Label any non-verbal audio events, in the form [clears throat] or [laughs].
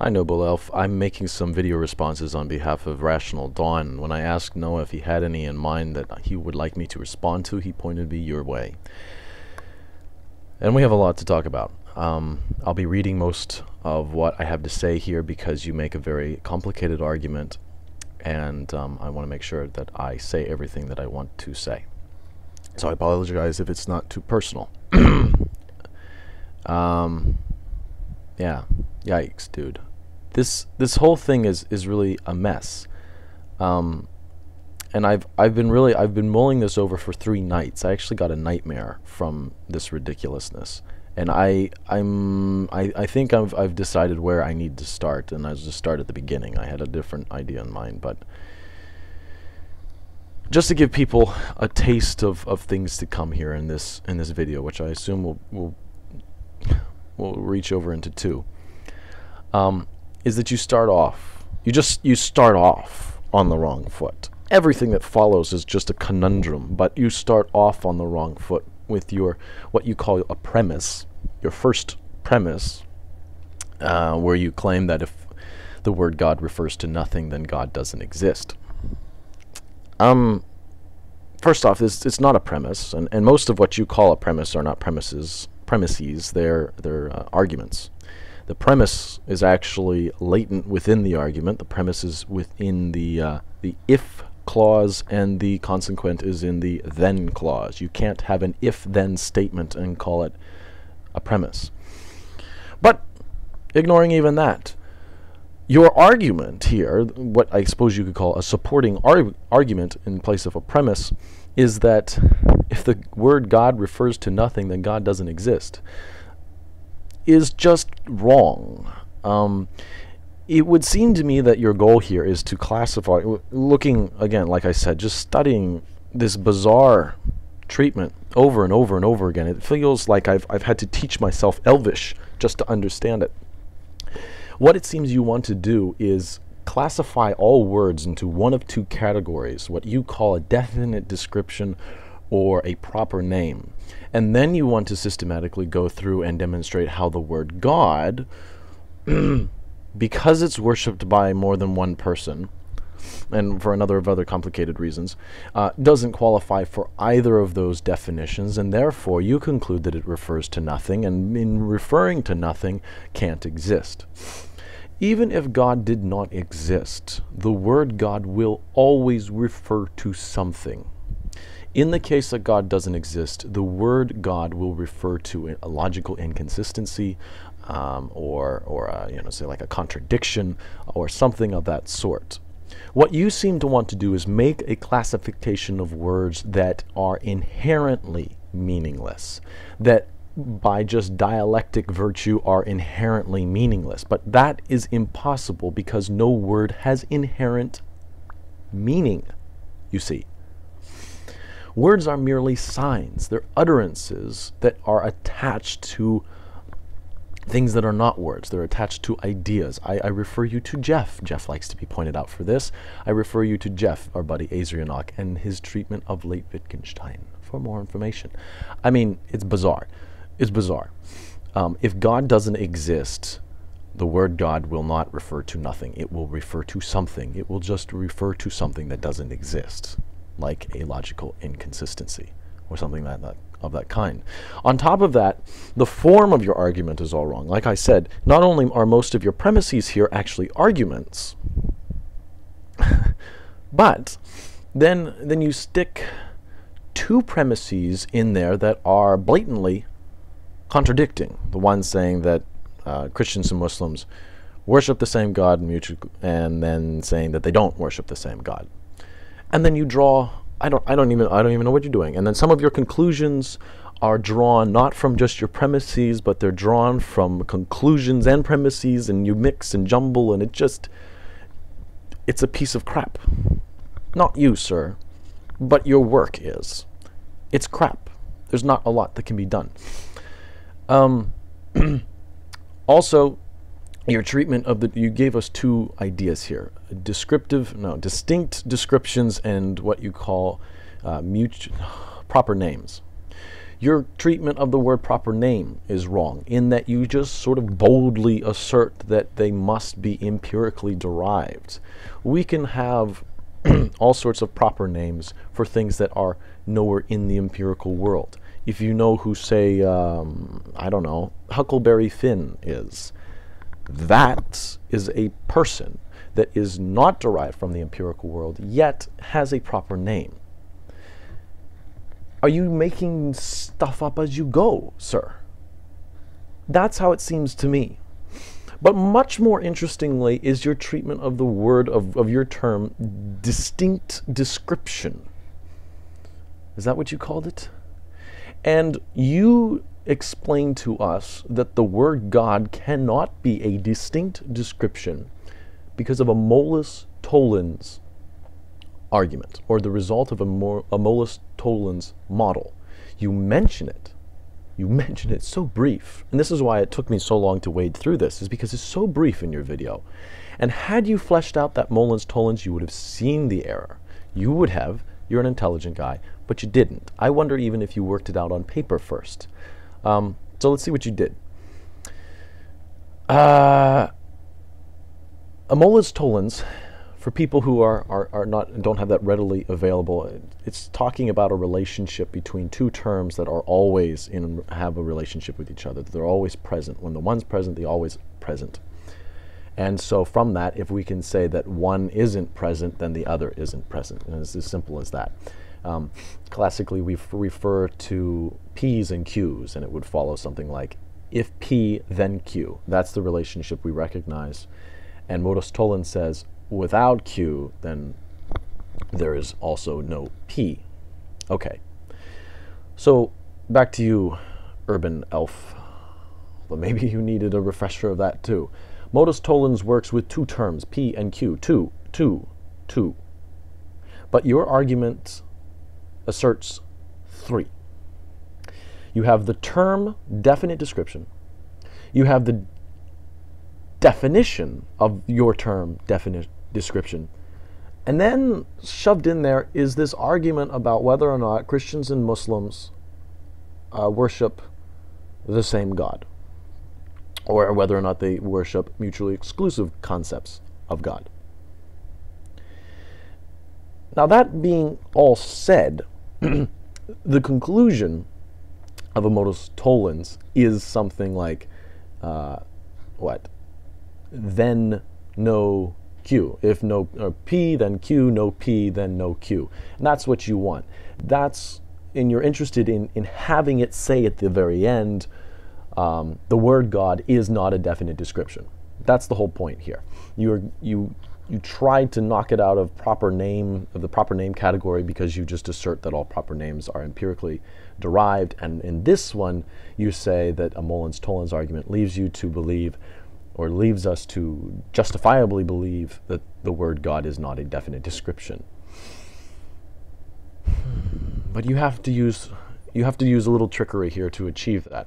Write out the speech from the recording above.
Hi, Noble Elf. I'm making some video responses on behalf of Rational Dawn. When I asked Noah if he had any in mind that he would like me to respond to, he pointed me your way. And we have a lot to talk about. Um, I'll be reading most of what I have to say here because you make a very complicated argument, and um, I want to make sure that I say everything that I want to say. So I apologize if it's not too personal. [clears throat] um, yeah, yikes, dude. This this whole thing is is really a mess. Um, and I've I've been really I've been mulling this over for three nights. I actually got a nightmare from this ridiculousness, and I I'm I, I think I've I've decided where I need to start, and I just start at the beginning. I had a different idea in mind, but just to give people a taste of, of things to come here in this in this video, which I assume will will will reach over into two, um, is that you start off you just you start off on the wrong foot. Everything that follows is just a conundrum, but you start off on the wrong foot with your what you call a premise, your first premise, uh, where you claim that if the word God refers to nothing, then God doesn't exist. Um, first off, this it's not a premise, and, and most of what you call a premise are not premises. Premises, they're they're uh, arguments. The premise is actually latent within the argument. The premise is within the uh, the if clause, and the consequent is in the then clause. You can't have an if then statement and call it a premise. But ignoring even that, your argument here, what I suppose you could call a supporting ar argument in place of a premise, is that if the word God refers to nothing, then God doesn't exist, is just wrong. Um, it would seem to me that your goal here is to classify, looking, again, like I said, just studying this bizarre treatment over and over and over again. It feels like I've, I've had to teach myself Elvish just to understand it. What it seems you want to do is classify all words into one of two categories, what you call a definite description or a proper name. And then you want to systematically go through and demonstrate how the word God [clears throat] because it's worshipped by more than one person, and for another of other complicated reasons, uh, doesn't qualify for either of those definitions, and therefore you conclude that it refers to nothing, and in referring to nothing, can't exist. Even if God did not exist, the word God will always refer to something. In the case that God doesn't exist, the word God will refer to a logical inconsistency, um, or, or a, you know, say like a contradiction or something of that sort. What you seem to want to do is make a classification of words that are inherently meaningless, that by just dialectic virtue are inherently meaningless. But that is impossible because no word has inherent meaning, you see. Words are merely signs, they're utterances that are attached to things that are not words. They're attached to ideas. I, I, refer you to Jeff. Jeff likes to be pointed out for this. I refer you to Jeff, our buddy Azrianok, and his treatment of late Wittgenstein for more information. I mean, it's bizarre. It's bizarre. Um, if God doesn't exist, the word God will not refer to nothing. It will refer to something. It will just refer to something that doesn't exist, like a logical inconsistency or something like that of that kind. On top of that, the form of your argument is all wrong. Like I said, not only are most of your premises here actually arguments, [laughs] but then then you stick two premises in there that are blatantly contradicting. The one saying that uh, Christians and Muslims worship the same God, and then saying that they don't worship the same God. And then you draw I don't I don't even I don't even know what you're doing. And then some of your conclusions are drawn not from just your premises, but they're drawn from conclusions and premises, and you mix and jumble, and it just it's a piece of crap. Not you, sir, but your work is. It's crap. There's not a lot that can be done. Um, [clears throat] also, your treatment of the you gave us two ideas here descriptive no distinct descriptions and what you call uh, [sighs] proper names Your treatment of the word proper name is wrong in that you just sort of boldly assert that they must be empirically derived. We can have [clears throat] all sorts of proper names for things that are nowhere in the empirical world. If you know who, say, um, I don't know, Huckleberry Finn is, that is a person that is not derived from the empirical world, yet has a proper name. Are you making stuff up as you go, sir? That's how it seems to me. But much more interestingly is your treatment of the word of, of your term distinct description. Is that what you called it? And you explain to us that the word God cannot be a distinct description because of a modus tollens argument or the result of a, a modus tollens model. You mention it. You [laughs] mention it so brief. And this is why it took me so long to wade through this, is because it's so brief in your video. And had you fleshed out that modus tollens, you would have seen the error. You would have. You're an intelligent guy, but you didn't. I wonder even if you worked it out on paper first. Um, so let's see what you did. Uh, tollens for people who are, are, are not don't have that readily available, it's talking about a relationship between two terms that are always in have a relationship with each other. They're always present. When the one's present, the always present. And so from that, if we can say that one isn't present, then the other isn't present. And it's as simple as that. Um, classically, we refer to P's and Q's, and it would follow something like if P, then Q. That's the relationship we recognize. And Modus Tollens says without Q, then there is also no P. Okay. So back to you, urban elf. But maybe you needed a refresher of that too. Modus tollens works with two terms, P and Q. Two, two, two. But your argument asserts three. You have the term definite description. You have the definition of your term definite description. And then shoved in there is this argument about whether or not Christians and Muslims uh, worship the same God, or whether or not they worship mutually exclusive concepts of God. Now, that being all said, [clears throat] the conclusion of a modus tollens is something like uh, what? Then no Q. If no P, then Q, no P, then no Q. And that's what you want. That's, and you're interested in, in having it say at the very end, um, the word God is not a definite description. That's the whole point here. You're, you, you tried to knock it out of proper name, of the proper name category because you just assert that all proper names are empirically derived. And in this one, you say that a Modus-Tollens argument leaves you to believe or leaves us to justifiably believe that the word God is not a definite description. Hmm. But you have to use you have to use a little trickery here to achieve that.